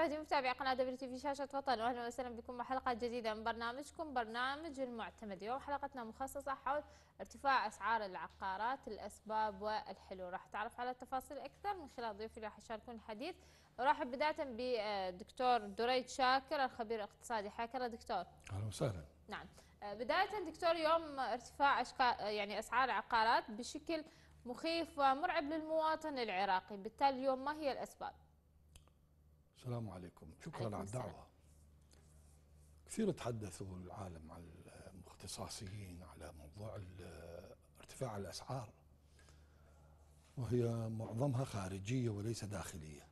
مشاهدي ومتابعي قناة WTV شاشة وطن واهلا وسهلا بكم مع حلقة جديدة من برنامجكم برنامج المعتمد. اليوم حلقتنا مخصصة حول ارتفاع أسعار العقارات الأسباب والحلول. راح تعرف على التفاصيل أكثر من خلال ضيوفي اللي راح يشاركون الحديث. أرحب بداية بدكتور دريد شاكر الخبير الاقتصادي. حياك الله دكتور. أهلا وسهلا. نعم. بداية دكتور يوم ارتفاع يعني أسعار العقارات بشكل مخيف ومرعب للمواطن العراقي. بالتالي اليوم ما هي الأسباب؟ السلام عليكم. شكرا على الدعوة. كثير تحدثوا العالم على المختصاصيين على موضوع ارتفاع الأسعار وهي معظمها خارجية وليس داخلية.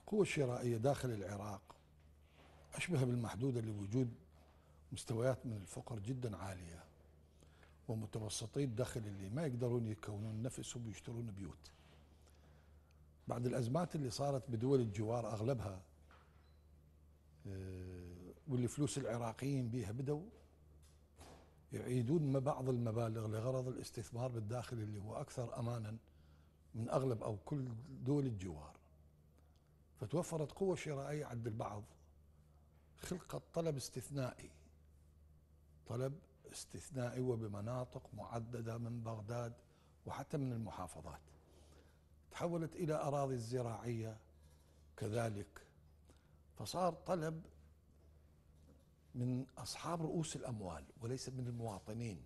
القوة الشرائية داخل العراق أشبه بالمحدودة لوجود مستويات من الفقر جدا عالية ومتوسطي الدخل اللي ما يقدرون يكونون نفسهم ويشترون بيوت. بعد الأزمات اللي صارت بدول الجوار أغلبها آه، واللي فلوس العراقيين بيها بدوا يعيدون بعض المبالغ لغرض الاستثمار بالداخل اللي هو أكثر أمانا من أغلب أو كل دول الجوار. فتوفرت قوة شرائية عند البعض. خلقت طلب استثنائي. طلب استثنائي وبمناطق معددة من بغداد وحتى من المحافظات. تحولت إلى أراضي الزراعية كذلك. فصار طلب من أصحاب رؤوس الأموال وليس من المواطنين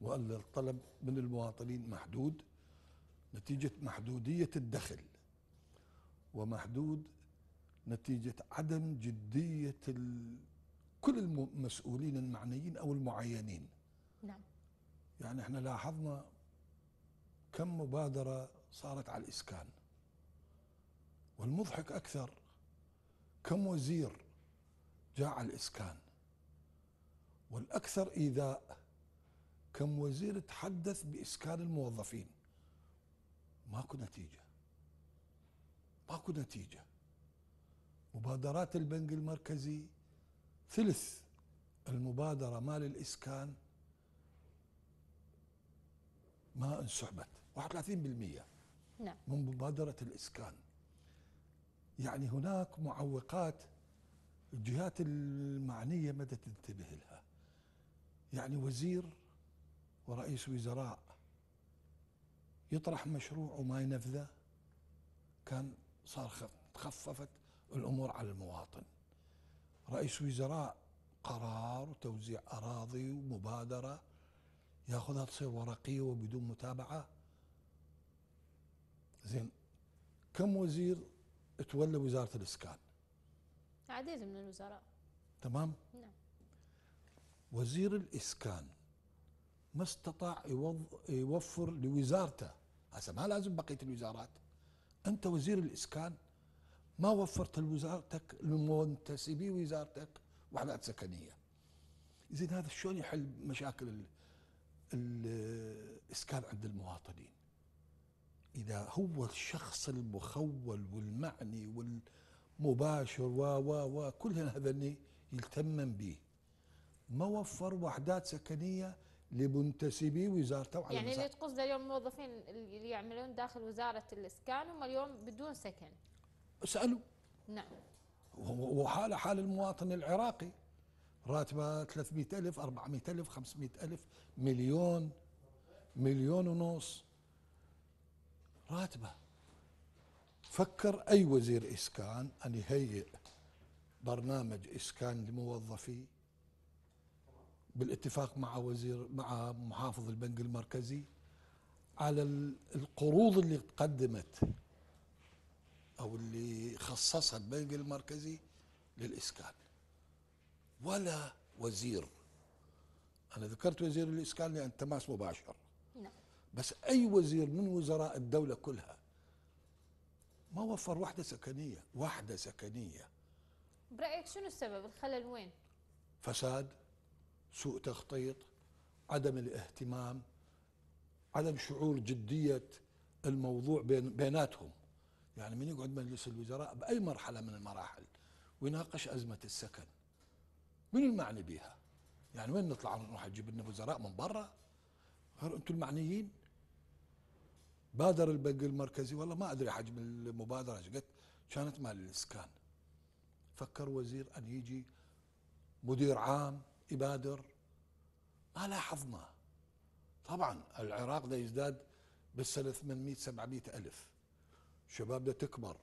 وأن الطلب من المواطنين محدود نتيجة محدودية الدخل ومحدود نتيجة عدم جدية كل المسؤولين المعنيين أو المعينين. نعم. يعني إحنا لاحظنا كم مبادرة صارت على الإسكان. والمضحك أكثر كم وزير جاء على الإسكان؟ والأكثر إيذاء كم وزير تحدث بإسكان الموظفين؟ ماكو نتيجة. ماكو نتيجة. مبادرات البنك المركزي ثلث المبادرة مال الإسكان ما انسحبت. 31% نعم. من مبادرة الإسكان. يعني هناك معوقات الجهات المعنية متى تنتبه لها. يعني وزير ورئيس وزراء يطرح مشروع وما ينفذه كان صار خففت الأمور على المواطن. رئيس وزراء قرار وتوزيع أراضي ومبادرة ياخذها تصير ورقية وبدون متابعة. زين كم وزير تولى وزارة الإسكان؟ عديد من الوزراء. تمام؟ نعم. وزير الإسكان ما استطاع يوفر لوزارته هسه ما لازم بقية الوزارات. أنت وزير الإسكان ما وفرت لوزارتك لمنتسبي وزارتك وحدات سكنية. زين هذا شلون يحل مشاكل الإسكان عند المواطنين؟ إذا هو الشخص المخول والمعني والمباشر و و و كل هذا يلتمم به. ما وفر وحدات سكنية لمنتسبي وزارته وعلى يعني اللي تقصد اليوم الموظفين اللي يعملون داخل وزارة الإسكان هم اليوم بدون سكن. اسألوا نعم. وحالة حال المواطن العراقي. راتبه 300 ألف 400 ألف 500 ألف مليون مليون ونص. راتبه. فكر أي وزير إسكان أن يهيئ برنامج إسكان لموظفي بالاتفاق مع وزير مع محافظ البنك المركزي على القروض اللي تقدمت أو اللي خصصها البنك المركزي للإسكان. ولا وزير. أنا ذكرت وزير الإسكان لأن تماس مباشر. بس أي وزير من وزراء الدولة كلها ما وفر وحدة سكنية وحدة سكنية. برأيك شنو السبب؟ الخلل وين؟ فساد سوء تخطيط عدم الاهتمام عدم شعور جدية الموضوع بين بيناتهم. يعني من يقعد مجلس الوزراء بأي مرحلة من المراحل ويناقش أزمة السكن. من المعني بها يعني وين نطلع نروح نجيب لنا وزراء من برا؟ غير أنتم المعنيين؟ بادر البنك المركزي والله ما أدري حجم المبادرة قلت؟ كانت مال الإسكان. فكر وزير أن يجي مدير عام يبادر. ما لاحظنا. طبعا العراق ده يزداد بالسنة 800 700 ألف. شباب ده تكبر.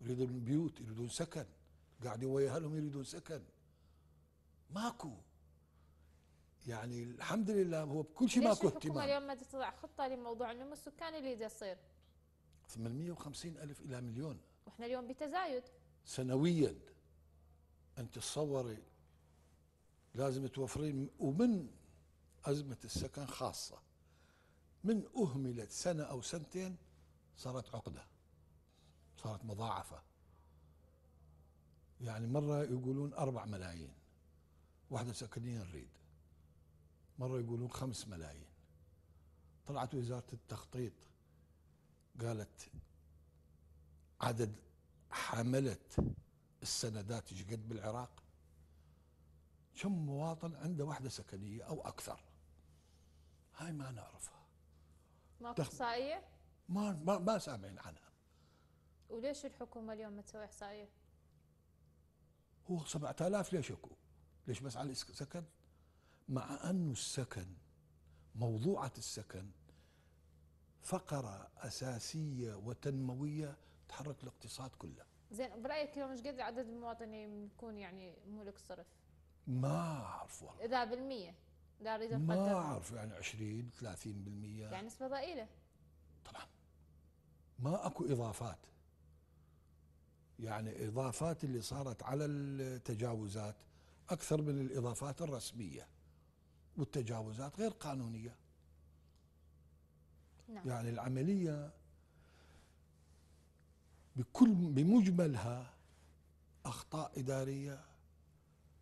يريدون بيوت يريدون سكن. قاعدين ويا أهلهم يريدون سكن. ماكو. يعني الحمد لله هو بكل شيء ليش ماكو الحكومة اهتمام اليوم ما تضع خطة لموضوع النمو السكاني اللي يصير 850 ألف إلى مليون. وإحنا اليوم بتزايد. سنويا أنت تصوري لازم توفرين ومن أزمة السكن خاصة من أهملت سنة أو سنتين صارت عقدة صارت مضاعفة. يعني مرة يقولون أربع ملايين وحدة سكنية نريد. مرة يقولون خمس ملايين طلعت وزارة التخطيط قالت عدد حملة السندات إيش قد بالعراق كم مواطن عنده وحدة سكنية أو أكثر هاي ما نعرفها ماكو دخل. إحصائية ما ما, ما سامعين عنها وليش الحكومة اليوم ما تسوي إحصائية؟ هو 7000 ليش أكو؟ ليش بس على السكن؟ مع انه السكن موضوعة السكن فقرة أساسية وتنموية تحرك الاقتصاد كله. زين برأيك اليوم إيش قد عدد المواطنين يكون يعني مولك صرف؟ ما أعرف والله. إذا بالمية. لا أريد ما أعرف يعني 20 30% يعني نسبة ضئيلة. طبعا ما أكو إضافات. يعني إضافات اللي صارت على التجاوزات أكثر من الإضافات الرسمية. والتجاوزات غير قانونية. نعم. يعني العملية بكل بمجملها أخطاء إدارية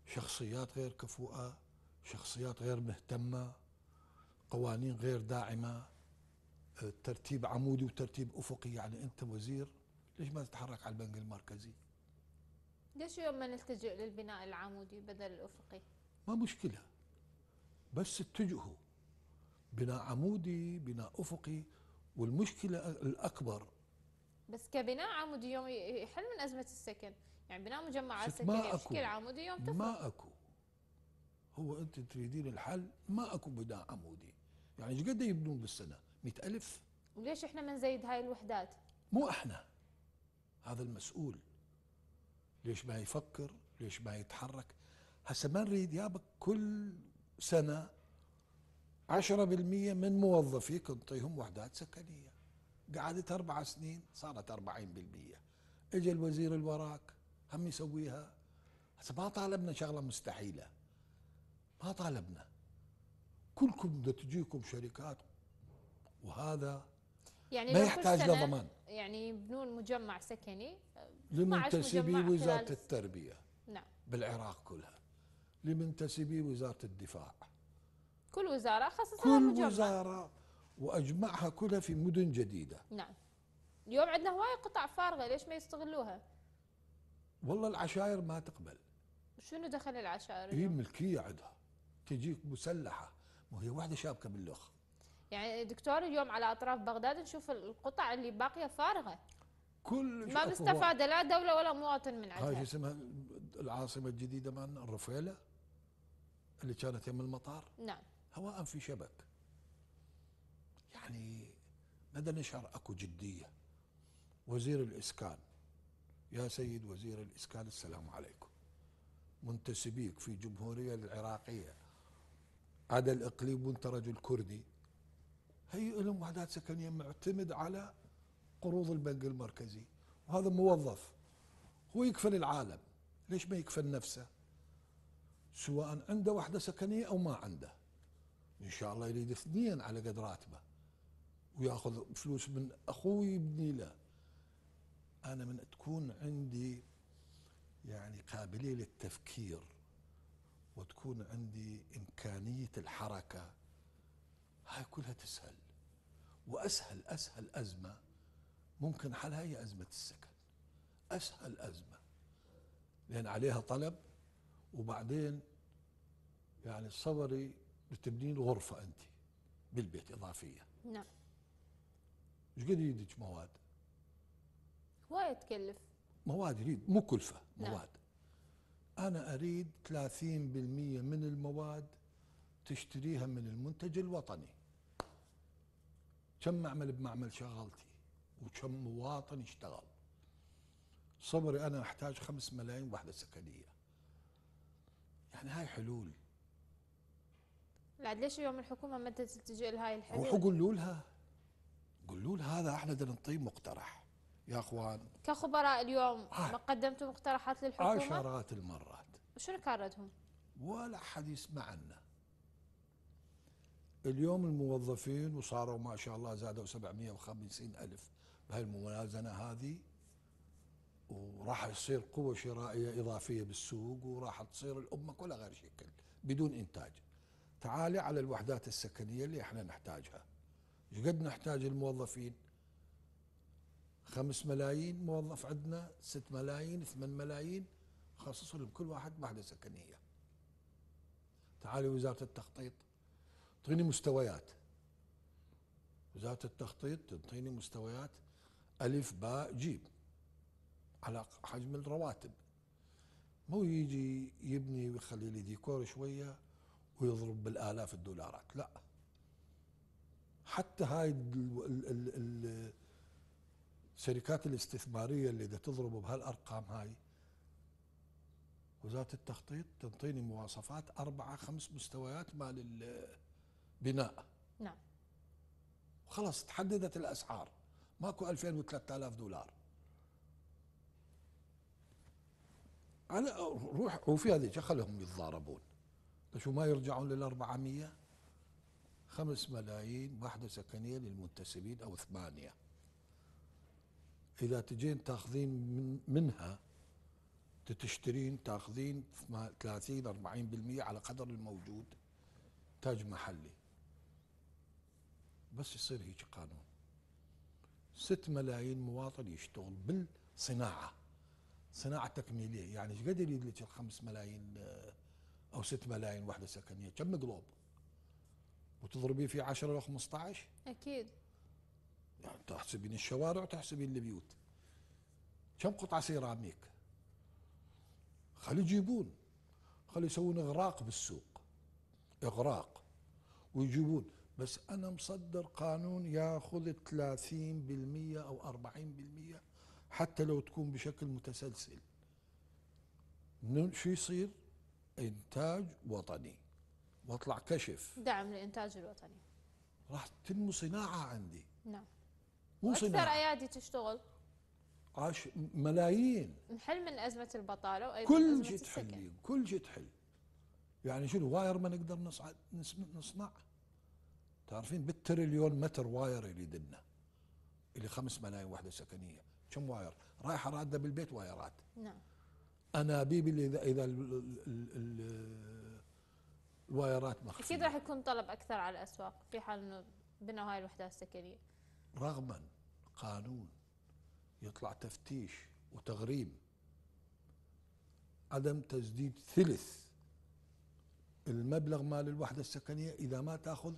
شخصيات غير كفؤة شخصيات غير مهتمة قوانين غير داعمة ترتيب عمودي وترتيب أفقي. يعني أنت وزير ليش ما تتحرك على البنك المركزي؟ ليش يوم ما نلتجئ للبناء العمودي بدل الأفقي؟ ما مشكلة. بس اتجهوا بناء عمودي بناء أفقي والمشكلة الأكبر بس كبناء عمودي يوم يحل من أزمة السكن. يعني بناء مجمعات سكنية أكو. بشكل عمودي يوم تفرق ما أكو. هو أنت تريدين الحل ما أكو بناء عمودي. يعني إيش قد يبنون بالسنة؟ مئة ألف؟ وليش إحنا ما نزيد هاي الوحدات؟ مو إحنا. هذا المسؤول. ليش ما يفكر؟ ليش ما يتحرك؟ هسه ما نريد يابك كل سنة عشرة بالمية من موظفيك انطيهم وحدات سكنية. قعدت أربع سنين صارت أربعين بالمية. اجى الوزير الوراك هم يسويها. هسه ما طالبنا شغلة مستحيلة. ما طالبنا. كلكم بدها تجيكم شركات وهذا يعني ما يحتاج لضمان. يعني يبنون مجمع سكني 12 لمنتسبي وزارة التربية. نعم. بالعراق كلها. لمنتسبي وزارة الدفاع. كل وزارة خصص لها كل مجمع وزارة وأجمعها كلها في مدن جديدة. نعم. اليوم عندنا هواي قطع فارغة ليش ما يستغلوها؟ والله العشائر ما تقبل. شنو دخل العشائر هي؟ ملكية عندها. تجيك مسلحة وهي واحدة شابكة باللخ. يعني دكتور اليوم على أطراف بغداد نشوف القطع اللي باقية فارغة. كل ما أكو مستفاد لا دولة ولا مواطن من هاي عندها. اسمها؟ العاصمة الجديدة مالنا الرفيلة. اللي كانت يم المطار؟ نعم. هواء في شبك. يعني بدنا نشعر؟ أكو جدية. وزير الإسكان. يا سيد وزير الإسكان السلام عليكم. منتسبيك في جمهورية العراقية. عدا الإقليم وانت رجل كردي. هي لهم وحدات سكنية معتمد على قروض البنك المركزي. وهذا موظف. هو يكفل العالم. ليش ما يكفل نفسه؟ سواء عنده وحدة سكنية أو ما عنده. إن شاء الله يريد اثنين على قد راتبه ويأخذ فلوس من اخوه يبني له. أنا من تكون عندي يعني قابلية للتفكير وتكون عندي إمكانية الحركة. هاي كلها تسهل. وأسهل أسهل أزمة. ممكن حلها هي أزمة السكن. أسهل أزمة. لأن عليها طلب وبعدين يعني صبري بتبنين غرفة أنت بالبيت إضافية. نعم. إيش قد يدك مواد؟ وايد تكلف. مواد جديد مو كلفة نعم. مواد. أنا أريد 30% من المواد تشتريها من المنتج الوطني. كم معمل بمعمل شغلتي؟ وكم مواطن يشتغل؟ صبري أنا أحتاج خمس ملايين وحدة سكنية. يعني هاي حلول. بعد ليش اليوم الحكومة ما تلتجئ لهاي روحوا الحلول قولوا لها. قولوا لها هذا إحنا بدنا نعطيه مقترح. يا اخوان. كخبراء اليوم آه. ما قدمتوا مقترحات للحكومة؟ عشرات المرات. شنو كان ردهم؟ ولا حد يسمع عنا اليوم الموظفين وصاروا ما شاء الله زادوا 750 ألف بهاي الموازنة هذه. وراح يصير قوة شرائية إضافية بالسوق وراح تصير الأمة كلها غير شكل بدون إنتاج. تعالي على الوحدات السكنية اللي إحنا نحتاجها. قد نحتاج الموظفين؟ خمس ملايين موظف عندنا ست ملايين ثمان ملايين. خصصوا لهم كل واحد وحدة سكنية. تعالي وزارة التخطيط تعطيني مستويات. وزارة التخطيط تعطيني مستويات. ألف باء جيم على حجم الرواتب. مو يجي يبني ويخلي لي ديكور شوية ويضرب بالآلاف الدولارات لا. حتى هاي ال- ال- ال- ال- الشركات الاستثمارية اللي دا تضرب بهالأرقام هاي وزارة التخطيط تنطيني مواصفات أربعة خمس مستويات مال البناء. نعم. خلاص تحددت الأسعار. ماكو 2000 و 3000 دولار. على روح وفي هذه خلهم يتضاربون. شو ما يرجعون لل 400 خمس ملايين وحدة سكنية للمنتسبين أو ثمانية. إذا تجين تاخذين من منها تشترين تاخذين 30 40% على قدر الموجود تاج محلي. بس يصير هيك قانون. ست ملايين مواطن يشتغل بالصناعة. صناعة تكميلية. يعني إيش قد يريد لك الخمس ملايين آه، أو ست ملايين وحدة سكنية؟ كم قلوب وتضربيه في 10 أو 15 أكيد. يعني تحسبين الشوارع وتحسبين البيوت. كم قطعة سيراميك خلي يجيبون. خلي يسوون إغراق بالسوق. إغراق. ويجيبون. بس أنا مصدر قانون ياخذ 30% أو 40% حتى لو تكون بشكل متسلسل. شو يصير؟ إنتاج وطني. واطلع كشف. دعم للانتاج الوطني. راح تنمو صناعة عندي. نعم. مو وأكثر صناعة. أيادي تشتغل. عاش ملايين. نحل من أزمة البطالة وأيضا كل شيء تحلي كل شيء تحل. يعني شنو؟ واير ما نقدر نصعد نصنع. تعرفين بالتريليون متر واير يريد لنا اللي خمس ملايين وحدة سكنية. كم واير؟ رايحة رادة بالبيت وايرات. نعم. انابيب اللي اذا إذا ال ال ال ال الوايرات مخفيه أكيد راح يكون طلب أكثر على الأسواق في حال إنه بنوا هاي الوحدات السكنية. رغما قانون يطلع تفتيش وتغريم عدم تسديد ثلث المبلغ مال الوحدة السكنية إذا ما تأخذ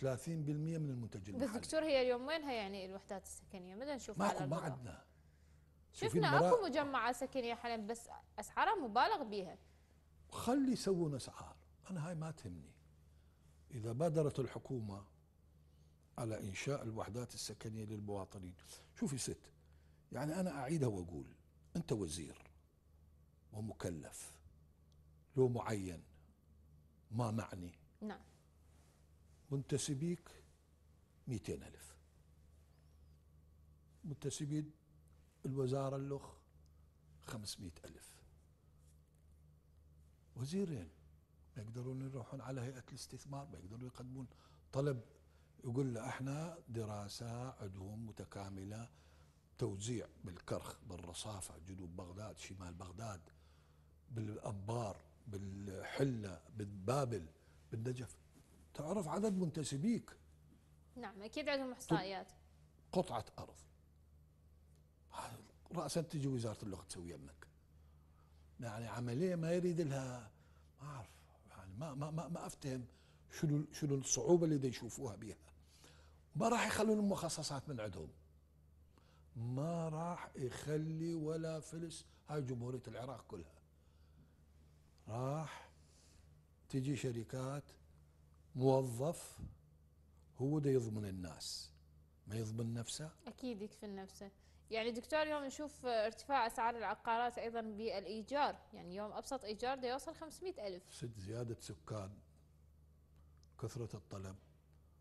30% من المنتج بس المحلي دكتور هي اليوم وينها يعني الوحدات السكنية؟ متى نشوفها ماكو ما؟ عندنا شفنا أكو مجمعات سكنيه حاليا بس أسعارها مبالغ بيها. خلي يسوون أسعار. أنا هاي ما تهمني. إذا بادرت الحكومة على إنشاء الوحدات السكنية للمواطنين شوفي ست يعني أنا أعيدها وأقول أنت وزير ومكلف لو معين ما معني. نعم. منتسبيك 200 ألف. منتسبين الوزارة اللخ 500 ألف. وزيرين ما يقدرون يروحون على هيئة الاستثمار ما يقدرون يقدمون. طلب يقول له إحنا دراسة عندهم متكاملة توزيع بالكرخ بالرصافة جنوب بغداد شمال بغداد بالأنبار بالحلة بالبابل بالنجف. تعرف عدد منتسبيك؟ نعم أكيد عندهم إحصائيات. قطعة أرض. رأسا تجي وزارة اللغة تسوي يمك يعني عملية ما يريد لها ما أعرف يعني ما ما ما, ما أفتهم شنو شنو الصعوبة اللي يشوفوها بها ما راح يخلون المخصصات من عندهم. ما راح يخلي ولا فلس هاي جمهورية العراق كلها. راح تجي شركات موظف هو ده يضمن الناس. ما يضمن نفسه. أكيد يكفي نفسه يعني دكتور اليوم نشوف ارتفاع أسعار العقارات أيضا بالإيجار. يعني يوم أبسط إيجار ده يوصل 500 ألف. ست زيادة سكان كثرة الطلب.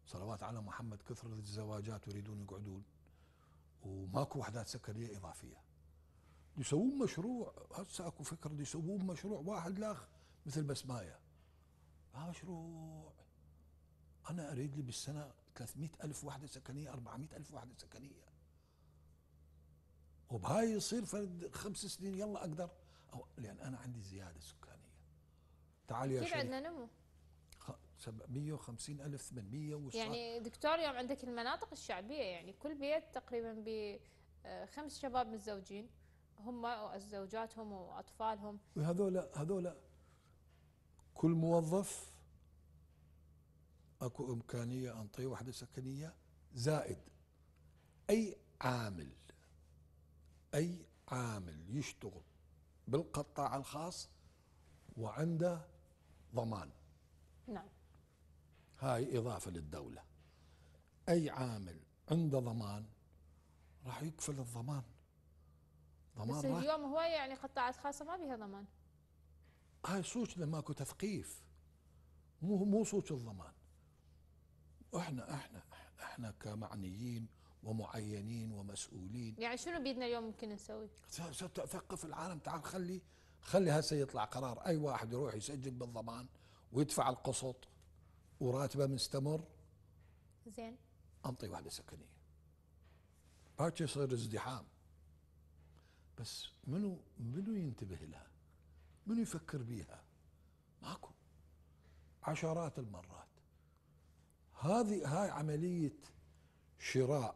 صلوات على محمد كثرة الزواجات يريدون يقعدون. وماكو وحدات سكنية إضافية. يسوون مشروع هسه أكو فكرة يسوون مشروع واحد لأخ مثل بسماية. ها مشروع. أنا أريد لي بالسنة 300 ألف وحدة سكنية 400 ألف وحدة سكنية. وبهاي يصير فرد خمس سنين يلا أقدر. أو لأن أنا عندي زيادة سكانية. تعال يا شريك عندنا نمو؟ 750 ألف 800 وصار يعني دكتور يوم عندك المناطق الشعبية يعني كل بيت تقريبا ب آه، شباب متزوجين. هم وزوجاتهم وأطفالهم. هذولا هذولا كل موظف أكو إمكانية انطيه وحده سكنية زائد أي عامل. أي عامل يشتغل بالقطاع الخاص وعنده ضمان. نعم. هاي إضافة للدولة. أي عامل عنده ضمان راح يكفل الضمان. ضمان بس اليوم هو يعني قطاعات خاصة ما بها ضمان. هاي صوت لما ماكو تثقيف. مو مو صوت الضمان. إحنا إحنا إحنا كمعنيين ومعينين ومسؤولين. يعني شنو بيدنا اليوم ممكن نسوي؟ ستثقف العالم. تعال خلي خلي هسه يطلع قرار. أي واحد يروح يسجل بالضمان ويدفع القسط وراتبه مستمر. زين. انطي وحده سكنية. باكر يصير ازدحام. بس منو منو ينتبه لها؟ منو يفكر بيها؟ ماكو. عشرات المرات. هذه هاي عملية شراء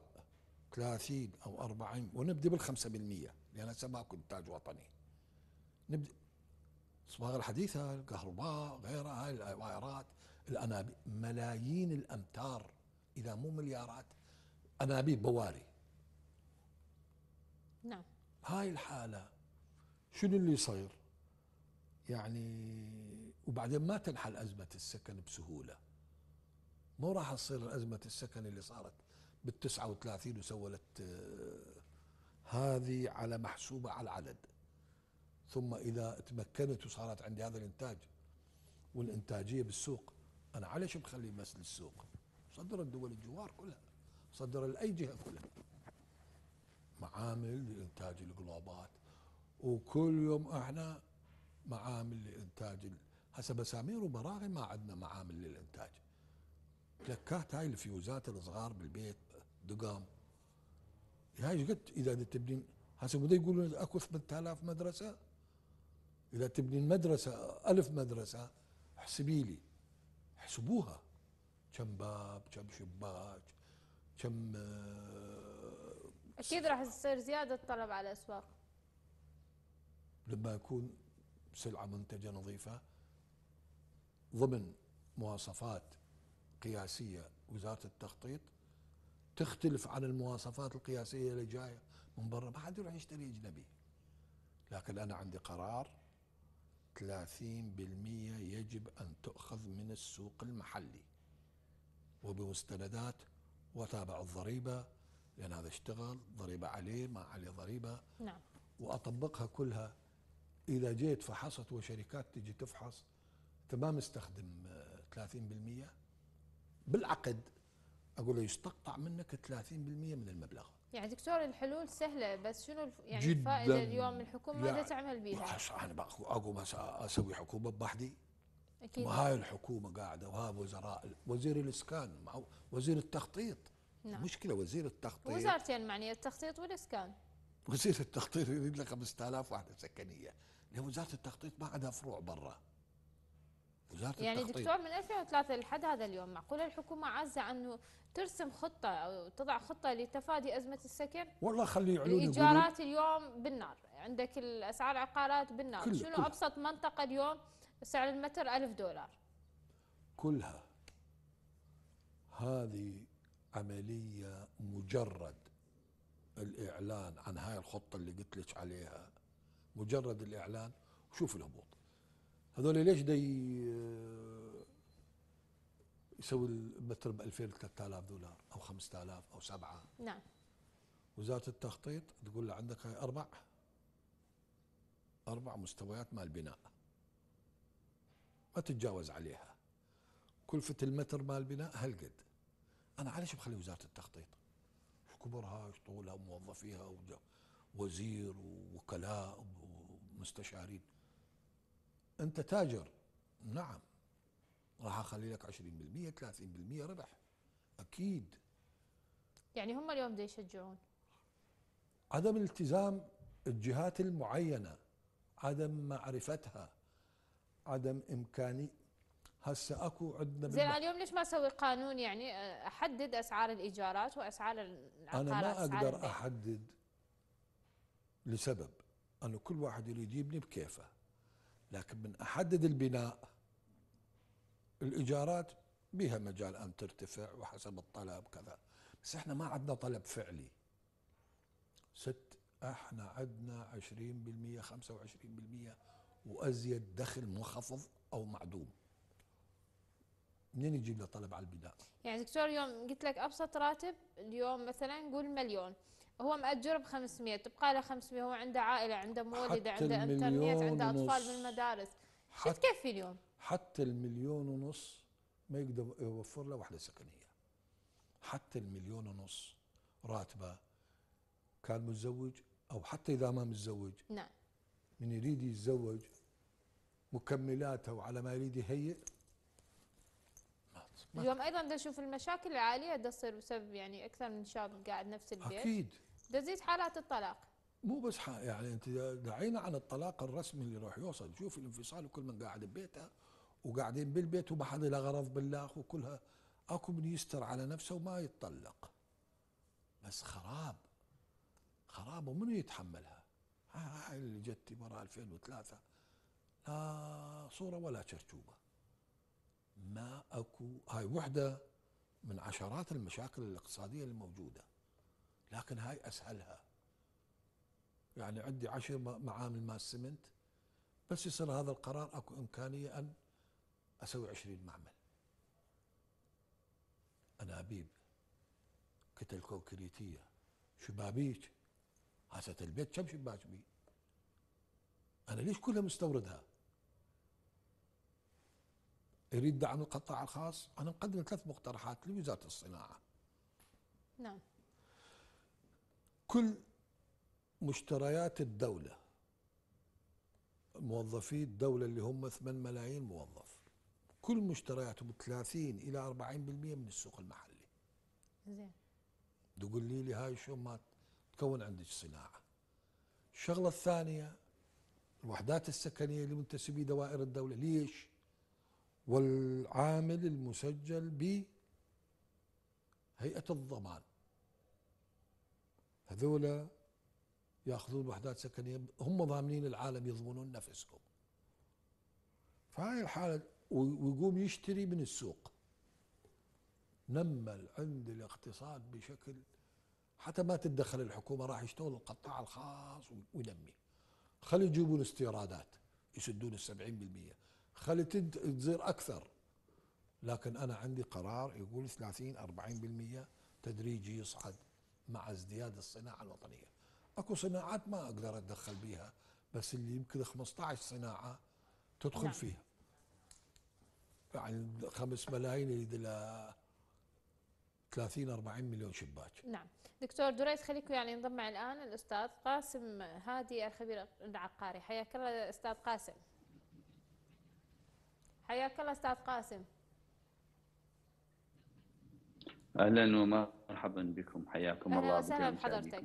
30 أو 40 ونبدأ بالخمسة بالمية لأن هسه ماكو إنتاج وطني. نبدأ. الصباغة الحديثة الكهرباء غيرها هاي الوايرات الأنابيب ملايين الأمتار إذا مو مليارات أنابيب بواري. نعم. هاي الحالة شنو اللي يصير؟ يعني وبعدين ما تنحل أزمة السكن بسهولة. مو راح تصير أزمة السكن اللي صارت. بالتسعة وثلاثين وسولت آه، هذه على محسوبة على العدد. ثم إذا تمكنت وصارت عندي هذا الإنتاج والإنتاجية بالسوق أنا عليش بخلي بس للسوق؟ صدر الدول الجوار كلها صدر لأي جهة كلها. معامل لإنتاج الجلوبات. وكل يوم إحنا معامل لإنتاج هسه مسامير وبراغي ما عندنا معامل للإنتاج. لكات هاي الفيوزات الصغار بالبيت دقام. هاي قد إذا تبنين هسه بده يقولون أكو 8000 مدرسة. إذا تبنين مدرسه ألف مدرسة احسبي لي. احسبوها. كم باب كم شباك كم آه، أكيد راح تصير زيادة طلب على الأسواق. لما يكون سلعة منتجة نظيفة ضمن مواصفات قياسية وزارة التخطيط تختلف عن المواصفات القياسية اللي جاية من برا. ما حد يروح يشتري أجنبي. لكن أنا عندي قرار 30% يجب أن تؤخذ من السوق المحلي. وبمستندات وتابع الضريبة لأن هذا اشتغل ضريبة عليه ما عليه ضريبة. نعم. وأطبقها كلها. إذا جيت فحصت وشركات تجي تفحص أنت ما مستخدم آه، 30% بالعقد. أقول له يستقطع منك 30% من المبلغ. يعني دكتور الحلول سهلة بس شنو. يعني جداً. الفائده اليوم الحكومة؟ ماذا تعمل بها أنا أقوم أسوي حكومة بوحدي. أكيد. ما هاي الحكومة قاعدة وها وزراء وزير الإسكان. مع وزير التخطيط. نعم. مشكله وزير التخطيط. وزارتين معنيه التخطيط والإسكان. وزير التخطيط يريد له 5000 وحده سكنية. لأن وزارة التخطيط ما عندها فروع برا. وزارة يعني التخطيط. دكتور من 2003 لحد هذا اليوم. معقولة الحكومة عازة أنه ترسم خطة أو تضع خطة لتفادي أزمة السكن؟ والله خليه يعلون يقولون الإيجارات اليوم بالنار. عندك الأسعار العقارات بالنار. كل- شنو كل. أبسط منطقة اليوم؟ سعر المتر ألف دولار. كلها. هذه عملية مجرد الإعلان عن هاي الخطة اللي قلت لك عليها. مجرد الإعلان. وشوف الهبوط. هذول ليش دا يسوي المتر ب 2000 3000 دولار أو 5000 أو 7 نعم. وزارة التخطيط تقول له عندك هاي أربع أربع مستويات مال بناء. ما تتجاوز عليها. كلفة المتر مال بناء هالقد. أنا عليش بخلي وزارة التخطيط؟ شو كبرها إيش طولها وموظفيها وزير ووكلاء ومستشارين. أنت تاجر. نعم. راح أخلي لك 20% 30% ربح. أكيد. يعني هم اليوم دا يشجعون؟ عدم التزام الجهات المعينة عدم معرفتها عدم إمكاني. هسه أكو عندنا زين اليوم ليش ما أسوي قانون؟ يعني أحدد أسعار الإيجارات وأسعار العقارات أنا ما أقدر أحدد لسبب. أنه كل واحد يريد يبني بكيفه. لكن من أحدد البناء الإيجارات بها مجال أن ترتفع وحسب الطلب كذا. بس إحنا ما عندنا طلب فعلي. ست إحنا عندنا 20% 25% وأزيد دخل منخفض أو معدوم. منين يجيب له طلب على البناء؟ يعني دكتور اليوم قلت لك أبسط راتب اليوم مثلا نقول مليون. هو مأجر ب 500 تبقى له 500 هو عنده عائلة عنده مولده عنده إنترنت عنده أطفال بالمدارس شو تكفي اليوم؟ حتى المليون ونص ما يقدر يوفر له وحده سكنية. حتى المليون ونص راتبة كان متزوج أو حتى إذا ما متزوج نعم. من يريد يتزوج مكملاته وعلى ما يريد يهيئ اليوم أيضا بدنا نشوف المشاكل العاليه بدها تصير بسبب يعني أكثر من شاب قاعد نفس البيت. أكيد. تزيد حالات الطلاق. مو بس يعني انت دعينا عن الطلاق الرسمي اللي راح يوصل. شوف الانفصال وكل من قاعد ببيته وقاعدين بالبيت وما حدا له غرض بالله وكلها. اكو من يستر على نفسه وما يتطلق. بس خراب. خراب ومنو يتحملها؟ هاي اللي جت مرة 2003 لا صورة ولا شرشوبة ما اكو هاي وحدة من عشرات المشاكل الاقتصادية الموجودة. لكن هاي أسهلها. يعني عندي عشر معامل مال سمنت بس يصير هذا القرار أكو إمكانية أن أسوي عشرين معمل. انابيب كتل كونكريتية. شبابيك هسه البيت كم شباك بي أنا ليش كلها مستوردها؟ يريد دعم القطاع الخاص؟ أنا مقدم ثلاث مقترحات لوزارة الصناعة. نعم. كل مشتريات الدولة موظفي الدولة اللي هم 8 ملايين موظف كل مشترياتهم 30 إلى 40% من السوق المحلي. زين. تقول لي هاي شو ما تكون عندك صناعة. الشغلة الثانية الوحدات السكنية لمنتسبي دوائر الدولة. ليش؟ والعامل المسجل بهيئة الضمان. هذولا ياخذون وحدات سكنية هم ضامنين العالم يضمنون نفسهم. فهاي الحالة ويقوم يشتري من السوق. نمل عند الاقتصاد بشكل حتى ما تتدخل الحكومة راح يشتغل القطاع الخاص وينمي. خلي يجيبون استيرادات يسدون ال 70% خلي تصير أكثر. لكن أنا عندي قرار يقول 30 40% تدريجي يصعد. مع ازدياد الصناعة الوطنية. أكو صناعات ما أقدر أتدخل بيها بس اللي يمكن 15 صناعة تدخل نعم. فيها. يعني 5 ملايين لها 30 40 مليون شباك. نعم. دكتور دريد خليك يعني ينضم معي الآن الأستاذ قاسم هادي الخبير العقاري. حياك الله أستاذ قاسم. حياك الله أستاذ قاسم. أهلا ومرحبا بكم. حياكم الله أهلا وسهلا بحضرتك.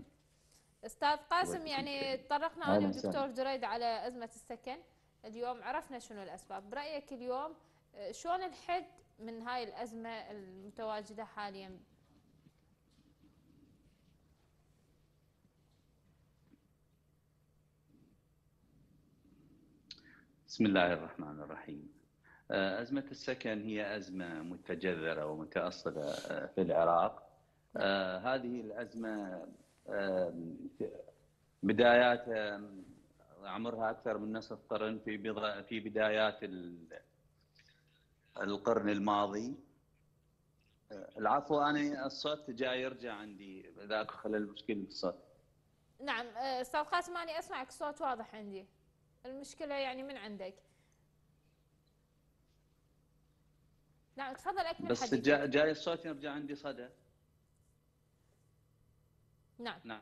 أستاذ قاسم يعني تطرقنا أنا والدكتور جريد على أزمة السكن. اليوم عرفنا شنو الأسباب. برأيك اليوم آه، شلون الحد من هاي الأزمة المتواجدة حاليا؟ بسم الله الرحمن الرحيم. أزمة السكن هي أزمة متجذرة ومتأصلة آه، في العراق. هذه الأزمة بدايات عمرها أكثر من نصف قرن في في بدايات القرن الماضي. العفو أنا الصوت جاي يرجع عندي ذاك خلل مشكلة بالصوت نعم أستاذ قاسم اني أسمعك الصوت واضح عندي. المشكلة يعني من عندك. نعم تفضل أكمل بس حديثك. جاي, جاي الصوت يرجع عندي صدى نعم نعم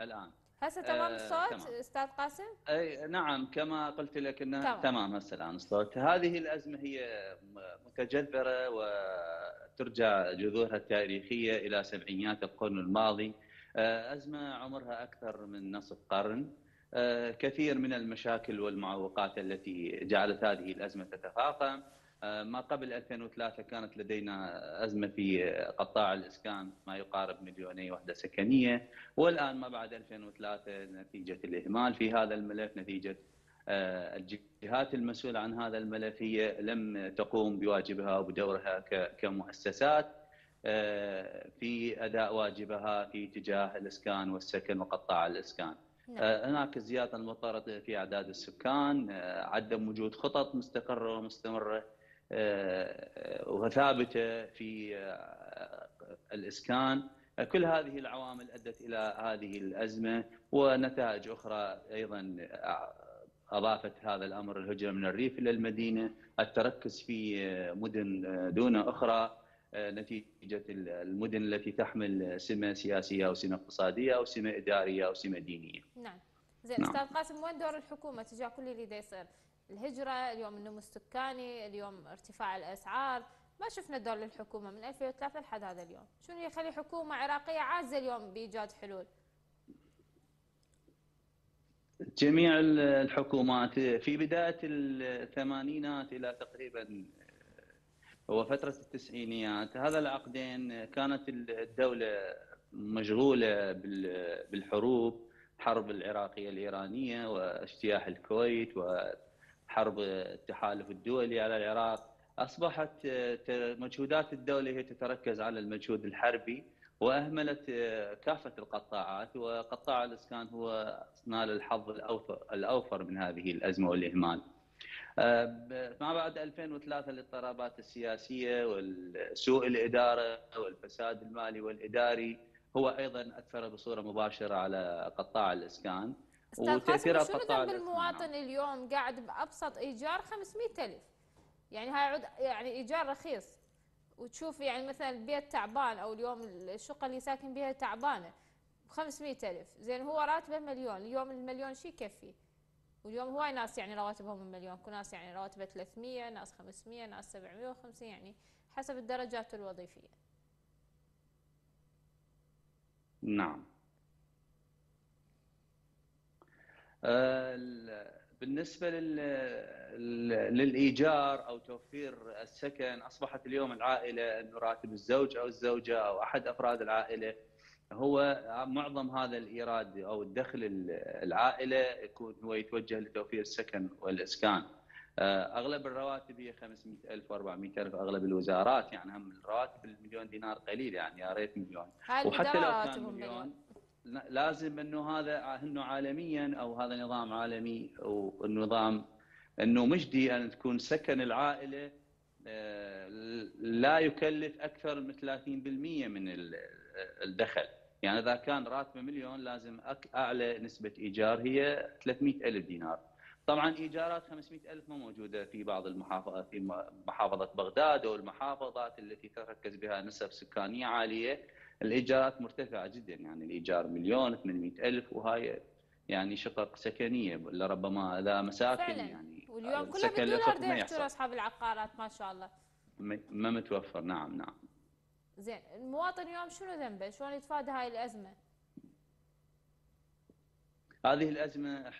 الآن هسه تمام آه الصوت تمام. أستاذ قاسم؟ أي نعم كما قلت لك إنه تمام. تمام هسه الان الصوت هذه الأزمة هي متجذره وترجع جذورها التاريخية إلى سبعينيات القرن الماضي آه أزمة عمرها أكثر من نصف قرن آه كثير من المشاكل والمعوقات التي جعلت هذه الأزمة تتفاقم آه، ما قبل 2003 كانت لدينا أزمة في قطاع الإسكان ما يقارب مليوني وحدة سكنية والآن ما بعد 2003 نتيجة الإهمال. في هذا الملف نتيجة آه، الجهات المسؤولة عن هذا الملف هي لم تقوم بواجبها وبدورها كمؤسسات. آه، في أداء واجبها في تجاه الإسكان والسكن وقطاع الإسكان. نعم. هناك زيادة مضطردة في أعداد السكان. عدم وجود خطط مستقرة ومستمرة. آه، وثابتة في آه، الإسكان كل هذه العوامل أدت إلى هذه الأزمة ونتائج أخرى أيضا آه، أضافت هذا الأمر الهجرة من الريف إلى المدينة، التركز في مدن دون أخرى نتيجة المدن التي تحمل سمة سياسية أو سمة اقتصادية أو سمة إدارية أو سمة دينية. نعم. زين نعم. أستاذ قاسم وين دور الحكومة تجاه كل اللي يصير؟ الهجرة اليوم النمو السكاني اليوم ارتفاع الأسعار. ما شفنا دور للحكومة من 2003 لحد هذا اليوم. شنو يخلي حكومة عراقية عاجزة اليوم بإيجاد حلول؟ جميع الحكومات في بداية الثمانينات إلى تقريبا هو فترة التسعينيات هذا العقدين كانت الدولة مشغولة بالحروب حرب العراقية الإيرانية واجتياح الكويت حرب التحالف الدولي على العراق أصبحت مجهودات الدولة هي تتركز على المجهود الحربي وأهملت كافة القطاعات وقطاع الإسكان هو نال الحظ الاوفر من هذه الأزمة والإهمال. ما بعد 2003 الاضطرابات السياسية وسوء الإدارة والفساد المالي والإداري هو أيضا أثر بصورة مباشرة على قطاع الإسكان. وتاثير القطاع شنو المواطن اليوم قاعد بأبسط إيجار 500000 يعني هاي عد يعني إيجار رخيص. وتشوف يعني مثلا البيت تعبان أو اليوم الشقة اللي ساكن بها تعبانة ب 500000 زين هو راتبه مليون. اليوم المليون شي يكفي؟ واليوم هواي ناس يعني رواتبهم مليون. كل ناس يعني رواتبه 300 ناس 500 ناس 750 يعني حسب الدرجات الوظيفية. نعم آه، بالنسبة للإيجار أو توفير السكن أصبحت اليوم العائلة إنه راتب الزوج أو الزوجة أو أحد أفراد العائلة هو معظم هذا الإيراد أو الدخل العائلة يكون هو يتوجه لتوفير السكن والإسكان. آه، أغلب الرواتب هي 500000 و400000 أغلب الوزارات يعني هم الرواتب المليون دينار قليل يعني يا ريت مليون وحتى لو كان مليون لازم انه هذا انه عالميا أو هذا نظام عالمي أو النظام انه مجدي ان تكون سكن العائلة آه، لا يكلف أكثر من 30% من الدخل. يعني إذا كان راتبه مليون لازم أعلى نسبة إيجار هي 300 ألف دينار. طبعا إيجارات 500 ألف ما موجودة في بعض المحافظات في محافظة بغداد أو المحافظات التي تركز بها نسب سكانية عالية. الإيجارات مرتفعة جدا يعني الإيجار مليون 800 ألف وهاي يعني شقق سكنية لربما لا مساكن فعلا. يعني واليوم كله بالدولار أصحاب العقارات ما شاء الله ما متوفر نعم نعم زين المواطن اليوم شنو ذنبه؟ شلون يتفادى هاي الأزمة؟ هذه الأزمة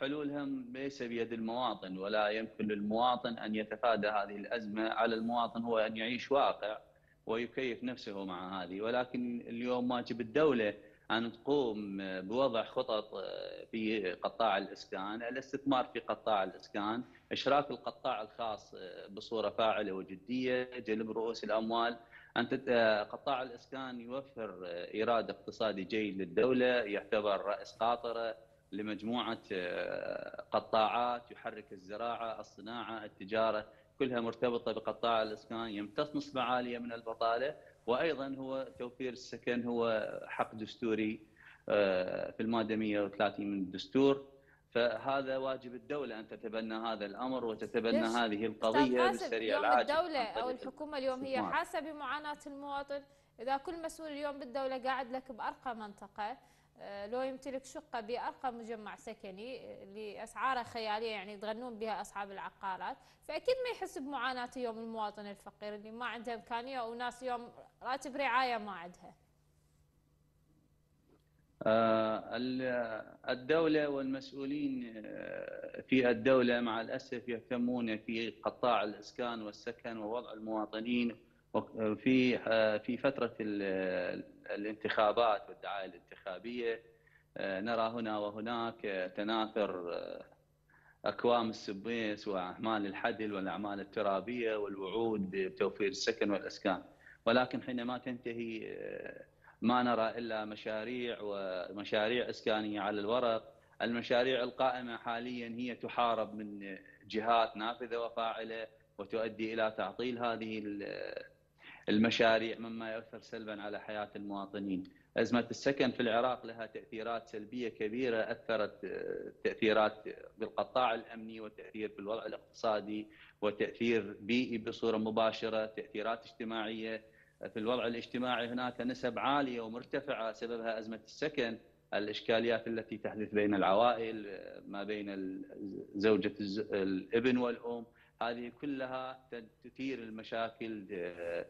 حلولها ليس بيد المواطن ولا يمكن للمواطن أن يتفادى هذه الأزمة على المواطن هو أن يعيش واقع ويكيف نفسه مع هذه. ولكن اليوم واجب الدولة أن تقوم بوضع خطط في قطاع الإسكان، الاستثمار في قطاع الإسكان، إشراك القطاع الخاص بصورة فاعلة وجدية، جلب رؤوس الأموال. انت قطاع الإسكان يوفر إيراد اقتصادي جيد للدولة يعتبر رأس قاطره لمجموعة قطاعات يحرك الزراعة، الصناعة، التجارة، كلها مرتبطة بقطاع الإسكان يمتص نسبه عاليه من البطالة وأيضا هو توفير السكن هو حق دستوري في المادة 130 من الدستور. فهذا واجب الدولة أن تتبنى هذا الأمر وتتبنى هذه القضية بالسريع العاجل. الدولة أو الحكومة اليوم هي حاسة بمعاناة المواطن. إذا كل مسؤول اليوم بالدولة قاعد لك بأرقى منطقة. آه، لو يمتلك شقة بأرقى مجمع سكني آه، لأسعاره خيالية يعني يتغنون بها أصحاب العقارات فأكيد ما يحس بمعاناة يوم المواطن الفقير اللي ما عنده إمكانية وناس يوم راتب رعاية ما عندها. آه، الدولة والمسؤولين في الدولة مع الأسف يهتمون في قطاع الإسكان والسكن ووضع المواطنين في في فترة الانتخابات والدعاية الانتخابية. آه، نرى هنا وهناك تناثر آه، أكوام السبيس وأعمال الحدل والأعمال الترابية والوعود بتوفير السكن والأسكان. ولكن حينما تنتهي آه، ما نرى إلا مشاريع ومشاريع إسكانية على الورق. المشاريع القائمة حاليا هي تحارب من جهات نافذة وفاعلة وتؤدي إلى تعطيل هذه المشاريع مما يؤثر سلبا على حياة المواطنين. أزمة السكن في العراق لها تأثيرات سلبية كبيرة أثرت آه، تأثيرات بالقطاع الأمني وتأثير بالوضع الاقتصادي وتأثير بيئي بصورة مباشرة، تأثيرات اجتماعية في الوضع الاجتماعي هناك نسب عالية ومرتفعة سببها أزمة السكن، الإشكاليات التي تحدث بين العوائل ما بين زوجة الابن والأم، هذه كلها تثير المشاكل آه،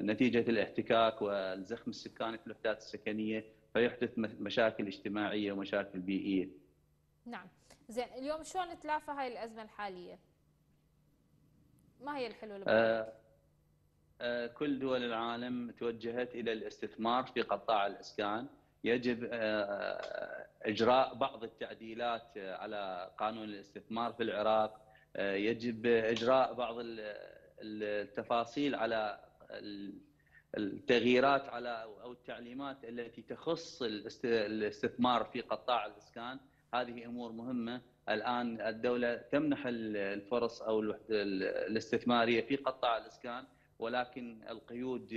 نتيجة الاحتكاك والزخم السكاني في الوحدات السكنية فيحدث مشاكل اجتماعية ومشاكل بيئية. نعم، زين اليوم شلون نتلافى هاي الأزمة الحالية؟ ما هي الحلول؟ آه آه كل دول العالم توجهت إلى الاستثمار في قطاع الأسكان، يجب آه إجراء بعض التعديلات على قانون الاستثمار في العراق، آه، يجب إجراء بعض التفاصيل على التغييرات على أو التعليمات التي تخص الاستثمار في قطاع الإسكان. هذه أمور مهمة. الآن الدولة تمنح الفرص أو الاستثمارية في قطاع الإسكان ولكن القيود